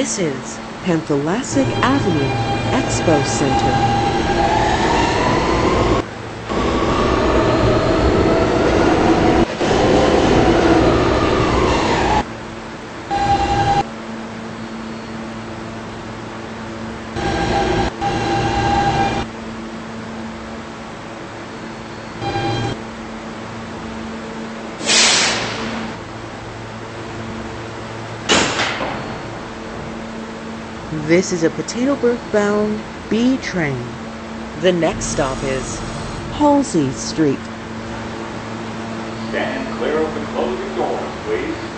This is Panthalasset Avenue Expo Center. This is a Potatoburg bound B train. the next stop is Halsey Street. Stand clear of the closing doors, please.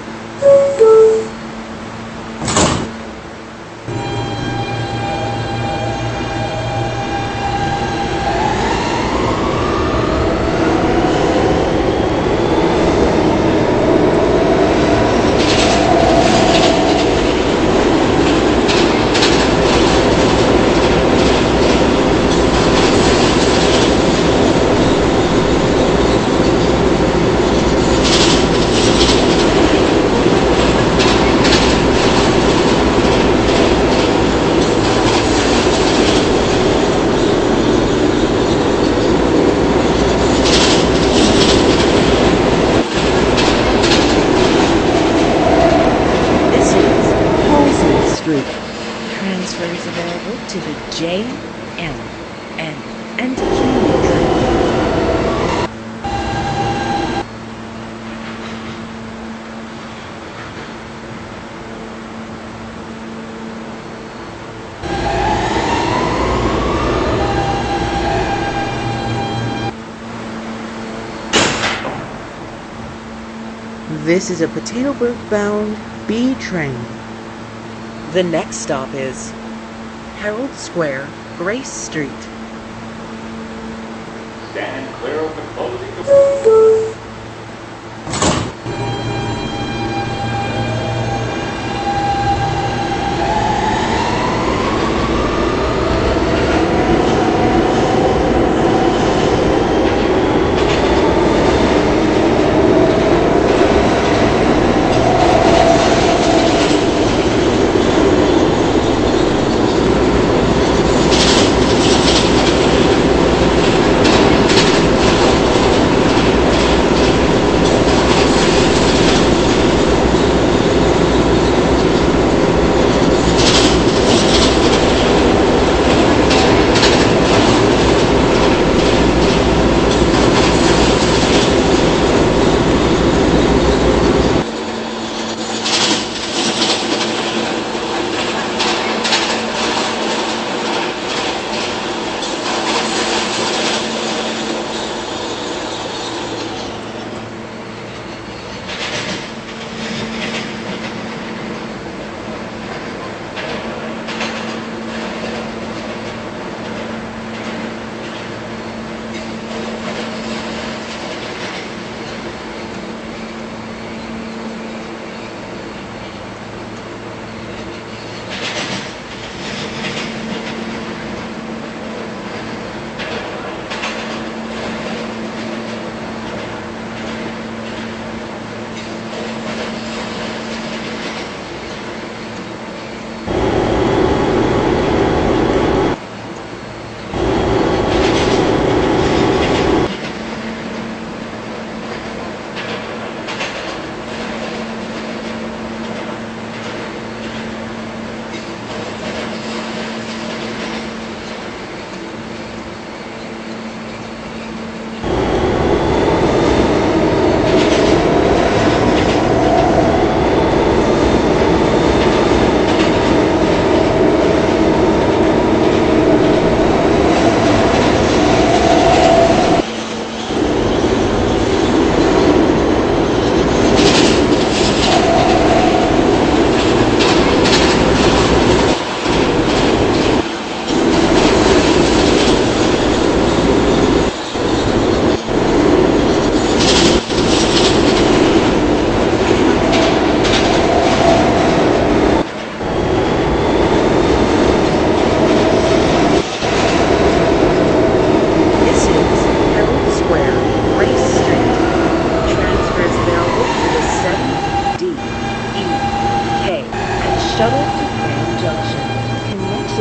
this is Halsey Street. Transfers available to the J, M, N, and Q. This is a Potatoburg bound B train. The next stop is Herald Square, Grace Street. Stand clear of the closing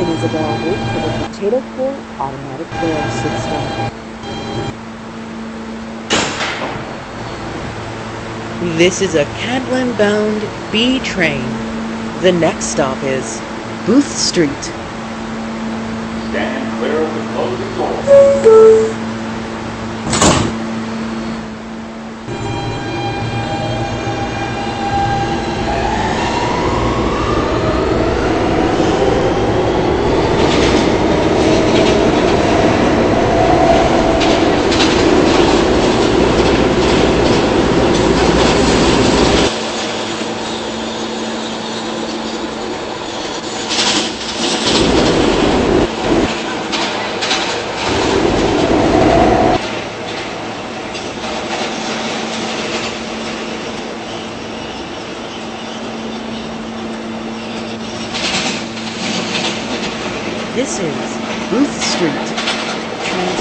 doors. Potato Port Automatic Rail System. This is a Cadland bound B train. The next stop is Booth Street. Stand clear of the closing doors. This is Booth Street. And.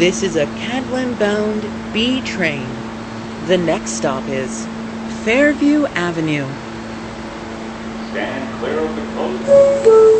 This is a Cadland bound B train. The next stop is Fairview Avenue. Stand clear of the closing.